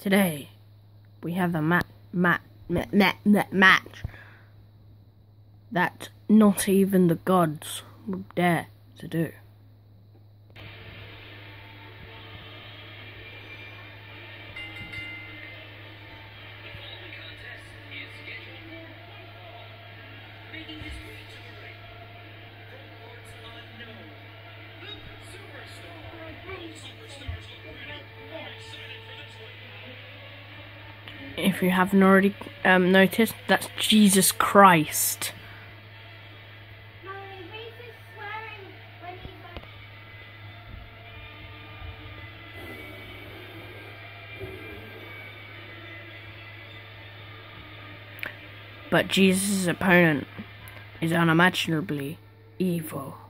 Today, we have a mat, mat, mat, mat, mat, match that not even the gods would dare to do. If you haven't already um, noticed, that's Jesus Christ. But Jesus' opponent is unimaginably evil.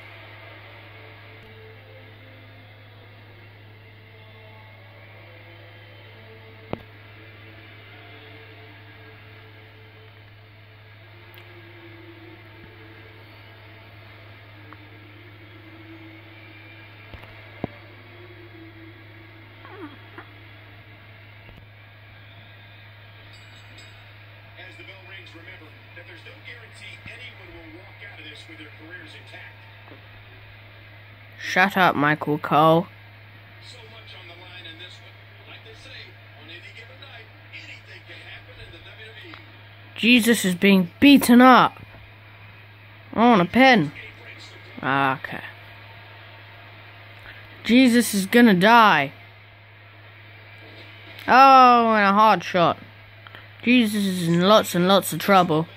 As the bell rings, remember that there's no guarantee anyone will walk out of this with their careers intact. Shut up, Michael Cole. So much on the line in this one. Like they say, on any given night, anything can happen in the WWE. Jesus is being beaten up. I want a pen. Ah, Okay. Jesus is gonna die. Oh, and a hard shot. Jesus is in lots and lots of trouble.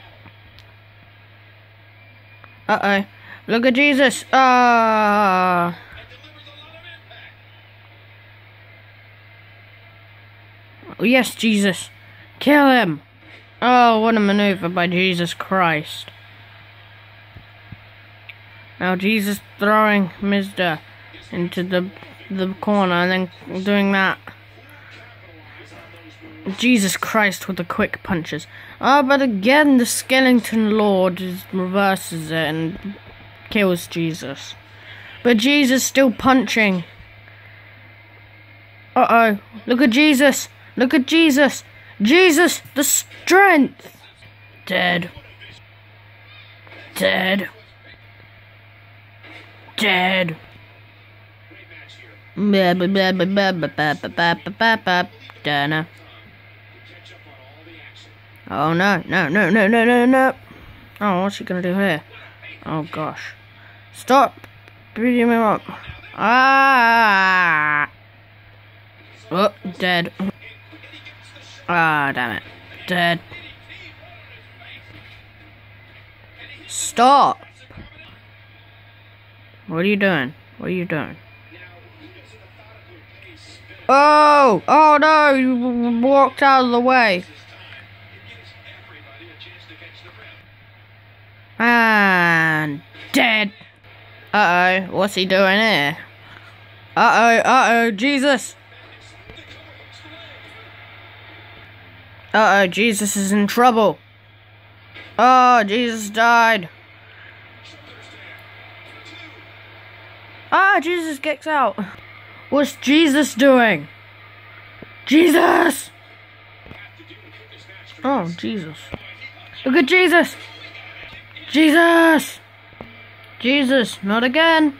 Uh oh. Look at Jesus. Ah. Oh, yes, Jesus. Kill him. Oh, what a maneuver by Jesus Christ. Now Jesus throwing Mizda into the the corner and then doing that. Jesus Christ with the quick punches. Oh, but again the skeleton lord reverses it and kills Jesus. But Jesus still punching. Uh oh. Look at Jesus. Look at Jesus. Jesus, the strength. Dead. Dead. Dead. Great Oh no, no, no, no, no, no, no. Oh, what's he gonna do here? Oh gosh. Stop beating him up. Ah. Oh, dead. Ah, damn it. Dead. Stop. What are you doing? What are you doing? Oh! Oh no! You walked out of the way. And dead. Uh oh, what's he doing here? Uh oh, uh oh, Jesus. Uh oh, Jesus is in trouble. Oh, Jesus died. Ah, Jesus gets out. What's Jesus doing? Jesus! Oh, Jesus. Look at Jesus! Jesus! Jesus, not again!